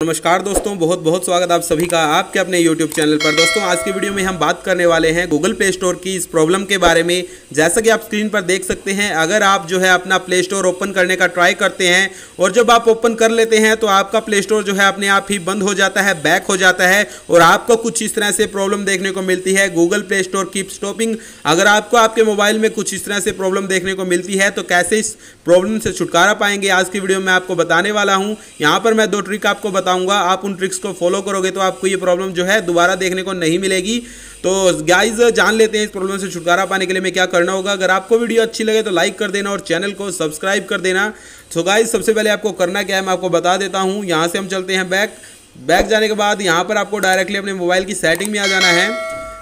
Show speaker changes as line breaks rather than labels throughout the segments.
नमस्कार दोस्तों बहुत बहुत स्वागत आप सभी का आपके अपने YouTube चैनल पर। दोस्तों, आज की वीडियो में हम बात करने वाले हैं गूगल प्ले स्टोर की इस प्रॉब्लम के बारे में। जैसा कि आप स्क्रीन पर देख सकते हैं, अगर आप जो है अपना प्ले स्टोर ओपन करने का ट्राई करते हैं और जब आप ओपन कर लेते हैं तो आपका प्ले स्टोर जो है अपने आप ही बंद हो जाता है बैक हो जाता है और आपको कुछ इस तरह से प्रॉब्लम देखने को मिलती है। Google Play Store keep stopping अगर आपको आपके मोबाइल में कुछ इस तरह से प्रॉब्लम देखने को मिलती है तो कैसे इस प्रॉब्लम से छुटकारा पाएँगे, आज की वीडियो में आपको बताने वाला हूँ। यहाँ पर मैं दो ट्रिक आपको बताऊँगा, आप उन ट्रिक्स को फॉलो करोगे तो आपको ये प्रॉब्लम जो है दोबारा देखने को नहीं मिलेगी। तो गाइज़ जान लेते हैं इस प्रॉब्लम से छुटकारा पाने के लिए मैं क्या करना होगा। अगर आपको वीडियो अच्छी लगे तो लाइक कर देना और चैनल को सब्सक्राइब कर देना। तो गाइज़ सबसे पहले आपको करना क्या है, मैं आपको बता देता हूँ। यहाँ से हम चलते हैं बैक बैक जाने के बाद यहाँ पर आपको डायरेक्टली अपने मोबाइल की सेटिंग में आ जाना है।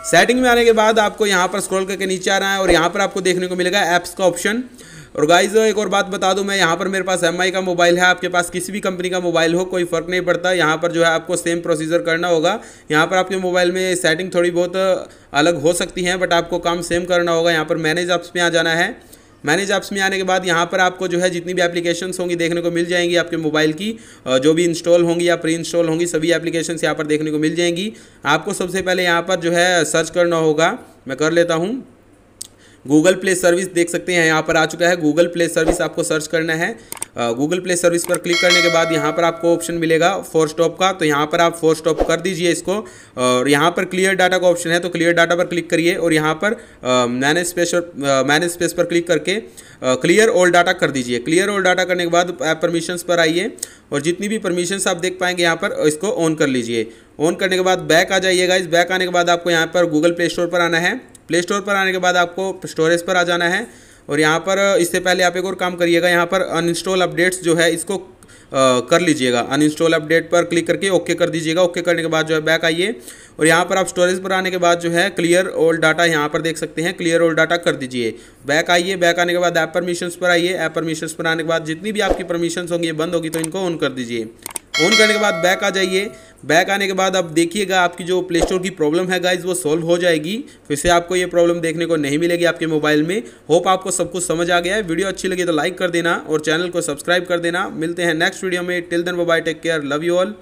सेटिंग में आने के बाद आपको यहाँ पर स्क्रॉल करके नीचे आ रहा है और यहाँ पर आपको देखने को मिलेगा ऐप्स का ऑप्शन और गाइज़ एक और बात बता दूँ मैं, यहाँ पर मेरे पास एमआई का मोबाइल है, आपके पास किसी भी कंपनी का मोबाइल हो, कोई फ़र्क नहीं पड़ता, यहाँ पर जो है आपको सेम प्रोसीजर करना होगा। यहाँ पर आपके मोबाइल में सेटिंग थोड़ी बहुत अलग हो सकती हैं बट आपको काम सेम करना होगा। यहाँ पर मैनेज ऐप्स में आ जाना है। मैनेज ऐप्स में आने के बाद यहाँ पर आपको जो है जितनी भी एप्लीकेशन होंगी देखने को मिल जाएँगी आपके मोबाइल की। जो भी इंस्टॉल होंगी या प्री इंस्टॉल होंगी, सभी एप्लीकेशन यहाँ पर देखने को मिल जाएँगी। आपको सबसे पहले यहाँ पर जो है सर्च करना होगा। मैं कर लेता हूँ। गूगल प्ले सर्विस देख सकते हैं, यहाँ पर आ चुका है। गूगल प्ले सर्विस आपको सर्च करना है। गूगल प्ले सर्विस पर क्लिक करने के बाद यहाँ पर आपको ऑप्शन मिलेगा फोर स्टॉप का। तो यहाँ पर आप फोर स्टॉप कर दीजिए इसको। और यहाँ पर क्लियर डाटा का ऑप्शन है तो क्लियर डाटा पर क्लिक करिए और यहाँ पर मैनेज स्पेस मैनेज स्पेस पर क्लिक करके क्लियर ऑल डाटा कर दीजिए। क्लियर ऑल डाटा करने के बाद ऐप परमिशंस पर आइए और जितनी भी परमिशंस आप देख पाएँगे यहाँ पर इसको ऑन कर लीजिए। ऑन करने के बाद बैक आ जाइएगा। इस बैक आने के बाद आपको यहाँ पर गूगल प्ले स्टोर पर आना है। प्ले स्टोर पर आने के बाद आपको स्टोरेज पर आ जाना है। और यहाँ पर इससे पहले आप एक और काम करिएगा यहाँ पर अनइंस्टॉल अपडेट्स जो है इसको आ, कर लीजिएगा। अनइंस्टॉल अपडेट पर क्लिक करके ओके कर दीजिएगा। ओके करने के बाद जो है बैक आइए। और यहाँ पर आप स्टोरेज पर आने के बाद जो है क्लियर ओल्ड डाटा यहाँ पर देख सकते हैं। क्लियर ओल्ड डाटा कर दीजिए। बैक आइए। बैक आने के बाद ऐप परमिशंस पर आइए। ऐप परमिशंस पर आने के बाद जितनी भी आपकी परमिशंस होंगी बंद होगी तो इनको ऑन कर दीजिए। ऑन करने के बाद बैक आ जाइए। बैक आने के बाद आप देखिएगा आपकी जो प्ले स्टोर की प्रॉब्लम है गाइज़ वो सॉल्व हो जाएगी। फिर से आपको ये प्रॉब्लम देखने को नहीं मिलेगी आपके मोबाइल में। होप आपको सब कुछ समझ आ गया है। वीडियो अच्छी लगी तो लाइक कर देना और चैनल को सब्सक्राइब कर देना। मिलते हैं नेक्स्ट वीडियो में। Till then bye take care love you all